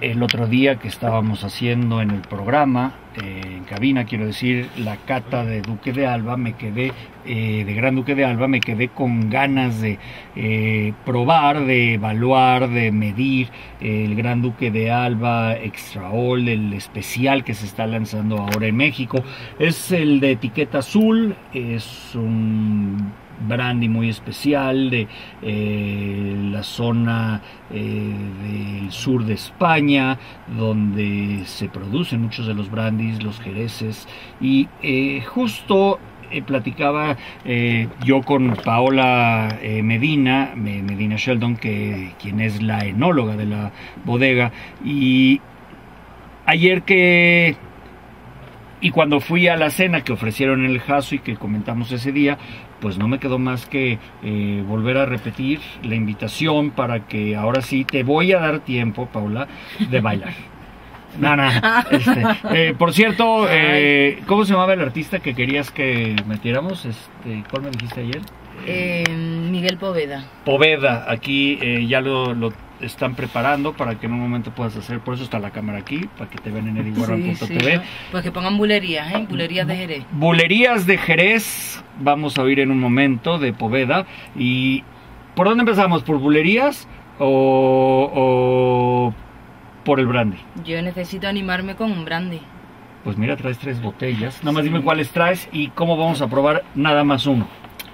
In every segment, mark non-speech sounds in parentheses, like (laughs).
El otro día que estábamos haciendo en el programa, eh, en cabina, quiero decir, la cata de Duque de Alba, me quedé, eh, de Gran Duque de Alba, me quedé con ganas de eh, probar, de evaluar, de medir el Gran Duque de Alba Extra Old, el especial que se está lanzando ahora en México. Es el de etiqueta azul, es un brandy muy especial de eh, la zona eh, del sur de España, donde se producen muchos de los brandis, los jereces, y eh, justo platicaba yo con Paola Medina, Medina Sheldon, que quien es la enóloga de la bodega, y ayer que y cuando fui a la cena que ofrecieron en el Jaso y que comentamos ese día, pues no me quedó más que eh, volver a repetir la invitación para que ahora sí te voy a dar tiempo, Paula, de bailar. (laughs) No, no. Este, eh, por cierto, eh, ¿cómo se llamaba el artista que querías que metiéramos? Este, ¿Cuál me dijiste ayer? Miguel Poveda. Poveda, aquí ya lo, lo están preparando para que en un momento puedas hacer, por eso está la cámara aquí, para que te vean en eriguarra.tv. Pues que pongan bulerías, ¿eh? Bulerías de Jerez. Bulerías de Jerez, vamos a oír en un momento, de Poveda. ¿Y por dónde empezamos? ¿Por bulerías o, por el brandy? Yo necesito animarme con un brandy. Pues mira, traes tres botellas. Nada más dime cuáles traes y cómo vamos a probar nada más uno.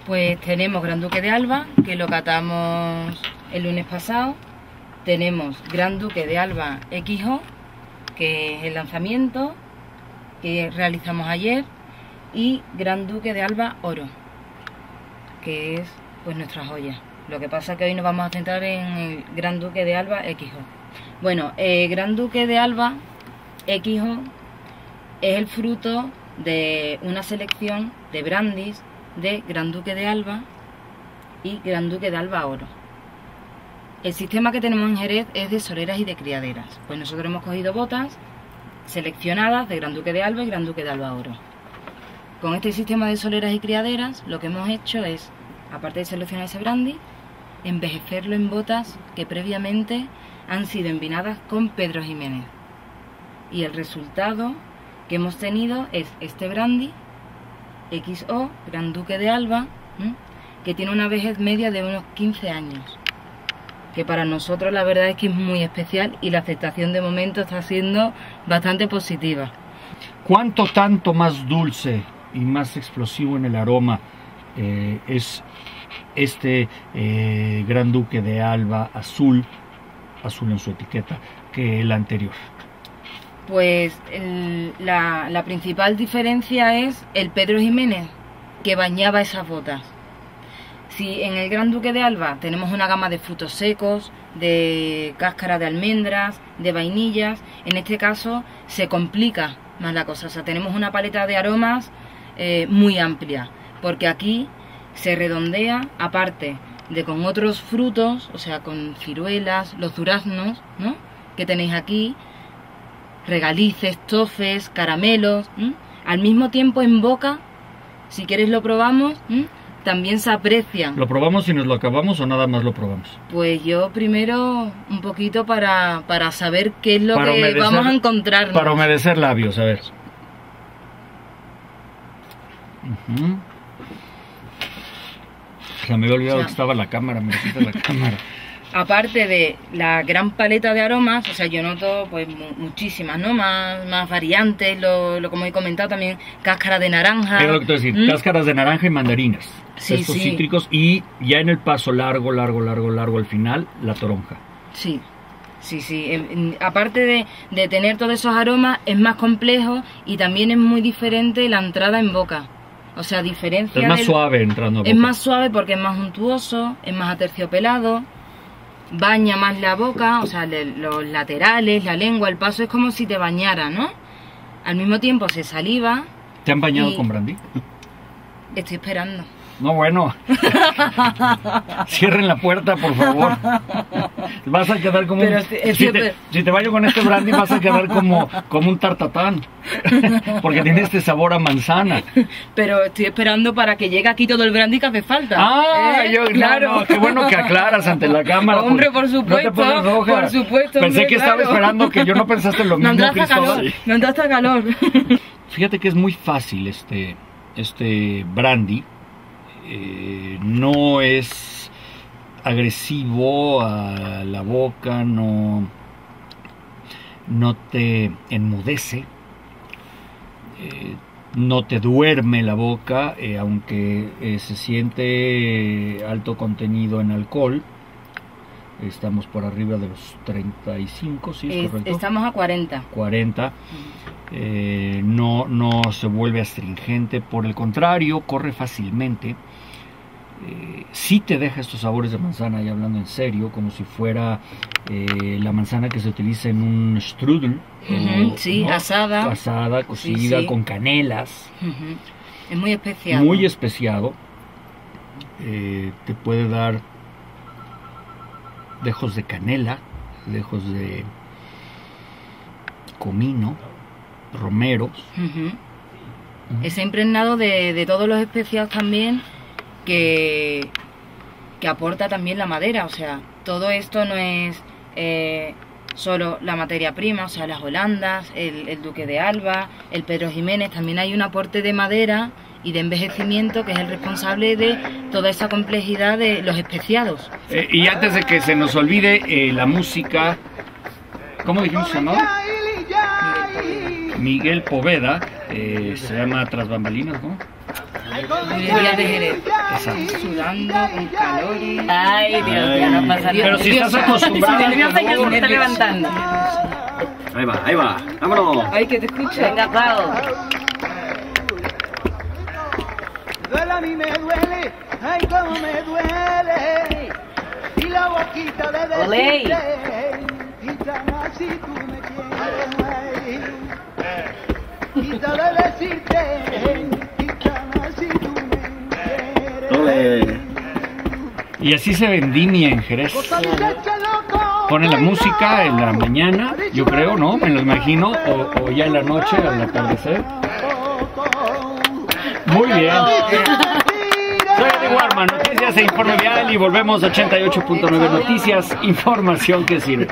Pues tenemos Gran Duque de Alba, que lo catamos el lunes pasado tenemos Gran Duque de Alba XO, que es el lanzamiento que realizamos ayer, y Gran Duque de Alba Oro, que es pues nuestra joya. Lo que pasa es que hoy nos vamos a centrar en el Gran Duque de Alba XO. Bueno, el Gran Duque de Alba XO es el fruto de una selección de brandis de Gran Duque de Alba y Gran Duque de Alba Oro. El sistema que tenemos en Jerez es de soleras y de criaderas. Pues nosotros hemos cogido botas seleccionadas de Gran Duque de Alba y Gran Duque de Alba Oro. Con este sistema de soleras y criaderas, lo que hemos hecho es, aparte de seleccionar ese brandy, envejecerlo en botas que previamente han sido envinadas con Pedro Jiménez. Y el resultado que hemos tenido es este brandy XO, Gran Duque de Alba, que tiene una vejez media de unos 15 años que para nosotros la verdad es que es muy especial y la aceptación de momento está siendo bastante positiva. ¿Cuánto tanto más dulce y más explosivo en el aroma eh, es este eh, Gran Duque de Alba azul, azul en su etiqueta, que el anterior? Pues la, la principal diferencia es el Pedro Jiménez, que bañaba esas botas. Si en el Gran Duque de Alba tenemos una gama de frutos secos, de cáscara de almendras, de vainillas, en este caso se complica más la cosa. O sea, tenemos una paleta de aromas eh, muy amplia, porque aquí se redondea, aparte de con otros frutos, o sea, con ciruelas, los duraznos, ¿no? Que tenéis aquí, regalices, tofes, caramelos, al mismo tiempo en boca, si queréis lo probamos, también se aprecian. ¿Lo probamos y nos lo acabamos o nada más lo probamos? Pues yo primero un poquito para, para saber qué es lo que vamos a encontrar. Para humedecer labios, a ver. Se me había olvidado que estaba la cámara, me quita la (laughs) cámara aparte de la gran paleta de aromas, o sea, yo noto pues muchísimas, ¿no? Más, más variantes, lo, lo como he comentado también, cáscara de naranja. lo que te decir, ¿Mm? cáscaras de naranja y mandarinas. Sí, estos cítricos y ya en el paso largo, largo, largo, largo al final, la toronja. Sí, Sí, sí. Aparte de, de, tener todos esos aromas, es más complejo y también es muy diferente la entrada en boca. O sea, diferencia. Es más suave entrando en boca. Es más suave porque es más untuoso, es más aterciopelado baña más la boca, o sea, los laterales, la lengua, el paso es como si te bañara, ¿no? Al mismo tiempo se saliva. ¿Te han bañado con brandy? Estoy esperando. No, bueno. (laughs) Cierren la puerta, por favor. Vas a quedar como Pero un- si- es si, siempre- te, si te con este brandy vas a quedar como, como un tartatán. Porque tiene este sabor a manzana. Pero estoy esperando para que llegue aquí todo el brandy que hace falta. Ah, ¿Eh? yo, claro. qué bueno que aclaras ante la cámara. Hombre, por supuesto, No te pongas roja. por supuesto, Pensé hombre, que estaba claro. esperando que yo no pensaste lo mismo. Cristóbal. Me entraste calor. (laughs) Fíjate que es muy fácil este, este brandy. Eh, no es agresivo a la boca, no, no te enmudece, eh, no te duerme la boca, eh, aunque eh, se siente alto contenido en alcohol. Estamos por arriba de los 35, ¿sí es Es- correcto? estamos a 40. 40. Eh, no, no se vuelve astringente, por el contrario, corre fácilmente. Eh, sí te deja estos sabores de manzana, y hablando en serio, como si fuera eh, la manzana que se utiliza en un strudel. O- sí, ¿no? asada. Asada, cocida, sí. con canelas. Es muy especial. muy especiado. Eh, te puede dar dejos de canela, dejos de comino, romeros. Ese impregnado de, de todos los especiados también que, que aporta también la madera. O sea, todo esto no es eh, solo la materia prima, o sea, las holandas, el, el duque de Alba, el Pedro Jiménez. También hay un aporte de madera y de envejecimiento que es el responsable de toda esa complejidad de los especiados. Eh, y antes de que se nos olvide eh, la música, ¿cómo dijimos su nombre? Miguel Poveda, eh, se llama Tras Bambalinas, ¿no? De Jerez. Sudando, con calores. Ay, Dios mío, no pasa nada. Pero si estás al nerviosa y ya se me está levantando. Ahí va, ahí va. Vámonos. Ay, que te escucho. Venga, Pau. Duele a mí me duele, ay cómo me duele. Y la boquita de decirte, gitana si tú me quieres. Quita de decirte, Y así se vendimia en Jerez. Ponen la música en la mañana, yo creo, ¿no? Me lo imagino, o, o ya en la noche, al atardecer. Muy bien. Soy Eddie Warman, Noticias e Informe Vial y volvemos a 88.9 Noticias, información que sirve.